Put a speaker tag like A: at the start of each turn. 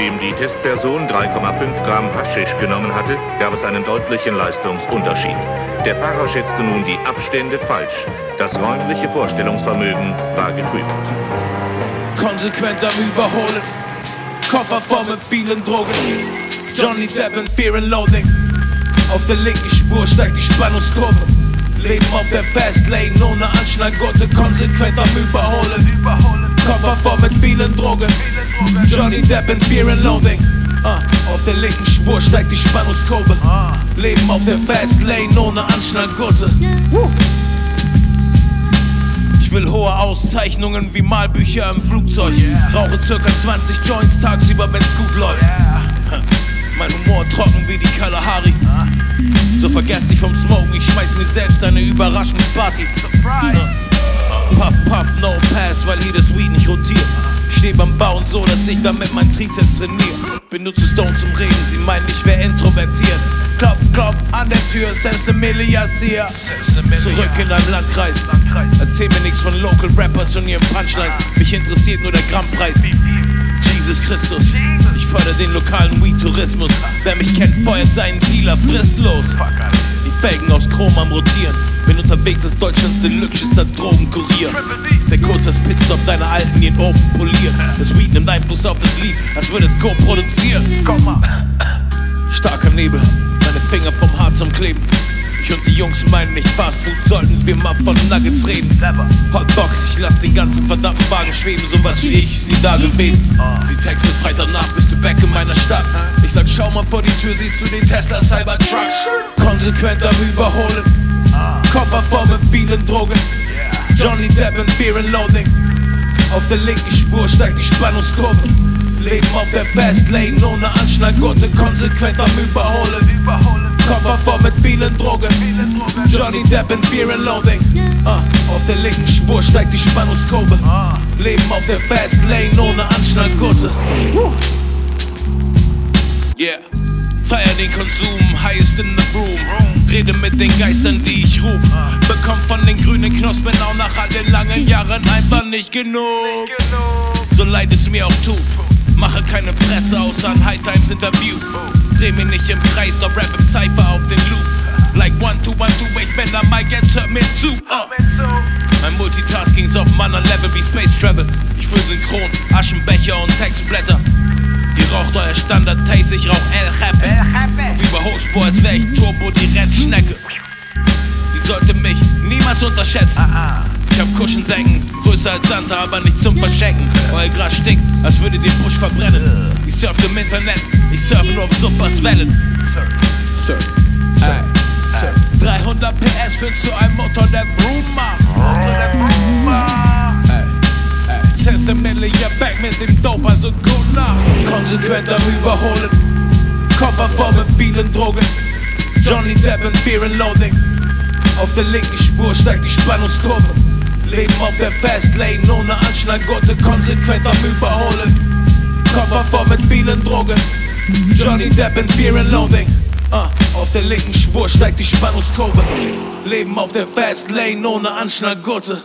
A: Nachdem die Testperson 3,5 Gramm Haschisch genommen hatte, gab es einen deutlichen Leistungsunterschied. Der Fahrer schätzte nun die Abstände falsch. Das räumliche Vorstellungsvermögen war getrübt.
B: Konsequent am Überholen, Koffer voll mit vielen Drogen. Johnny Depp in Fear and Loading. Auf der linken Spur steigt die Spannungskurve. Leben auf der Fastlane ohne Anschlaggurte, konsequent am Überholen. Koffer voll mit vielen Drogen. Johnny Depp in Fear and Loading. Uh, auf der linken Spur steigt die Spannungskurve. Leben auf der Fastlane ohne Anschlaggurte. Ich will hohe Auszeichnungen wie Malbücher im Flugzeug. Rauche circa 20 Joints tagsüber, wenn's gut läuft. Mein Humor trocken wie die Kalahari. So vergesslich vom Smoken, ich schmeiß mir selbst eine Überraschungsparty. Puff, puff, no pass, weil hier das Weed nicht rotiert. Steh beim Bauen so, dass ich damit mein Trizeps trainiere. Benutze Stone zum Reden, sie meinen, ich wär introvertiert. Klopf, klopf an der Tür, Sensimilia hier. Zurück in deinem Landkreis. Erzähl mir nichts von Local Rappers und ihren Punchlines. Mich interessiert nur der Grammpreis. Jesus Christus, ich förder den lokalen Weed-Tourismus. Wer mich kennt, feuert seinen Dealer fristlos. Die Felgen aus Chrom am Rotieren. Bin unterwegs als Deutschlands deluxester Drogenkurier. Der kurz als Pitstop deine Alten in den Ofen poliert. Das Weed nimmt Einfluss auf das Lied, als würde es co-produzieren. Starker Nebel, meine Finger vom Harz am Kleben. Ich und die Jungs meinen nicht Fast Food, sollten wir mal von Nuggets reden. Hotbox, ich lass den ganzen verdammten Wagen schweben, sowas wie ich ist nie da gewesen. Sie textet Freitagnacht, bist du back in meiner Stadt. Ich sag, schau mal vor die Tür, siehst du den Tesla Cybertruck. Konsequent am Überholen, Koffer voll mit vielen Drogen. Johnny Depp in Fear and Loading. Auf der linken Spur steigt die Spannungskurve. Leben auf der Fastlane ohne Anschlaggurte, konsequent am Überholen. Vielen Drogen. Johnny Depp in Fear and Loading. Uh, auf der linken Spur steigt die Spannungskurve. Leben auf der Fastlane ohne Anschlaggurte. Woo. Yeah. Feier den Konsum, highest in the room. Rede mit den Geistern, die ich ruf. Bekomm von den grünen Knospen auch nach all den langen Jahren einfach nicht genug. So leid es mir auch tut. Mache keine Presse außer ein High Times Interview. Dreh mich nicht im Kreis, doch rap im Cypher auf den Loop. Like one, two, one, two, ich bin am Mic, jetzt hört mir zu. Uh. Mein Multitasking's auf anderen Level wie Space Travel. Ich füll Synchron, Aschenbecher und Textblätter. Ihr raucht euer Standard Taste, ich rauch El Jefe. Auf Überholspur, als wär ich Turbo, die Rennschnecke. Die sollte mich niemals unterschätzen. Ich hab Kuschensenken, größer als Santa, aber nicht zum Verschenken. Euer Gras stinkt, als würde den Busch verbrennen. Ich surft im Internet, ich surfe nur auf Suppers Wellen. Sir, Sir. 300 PS führt zu einem Motor, der Vroom macht. Sensimilia back mit dem Dope, also gut nach. Konsequent am Überholen, Koffer voll mit vielen Drogen. Johnny Depp in Fear and Loading. Auf der linken Spur steigt die Spannungskurve. Leben auf der Fastlane ohne Anschlaggurte, konsequent am Überholen. Koffer voll mit vielen Drogen. Johnny Depp in Fear and Loading. Auf der linken Spur steigt die Spannungskurve. Leben auf der Fastlane ohne Anschlaggurte.